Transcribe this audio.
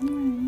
Mm.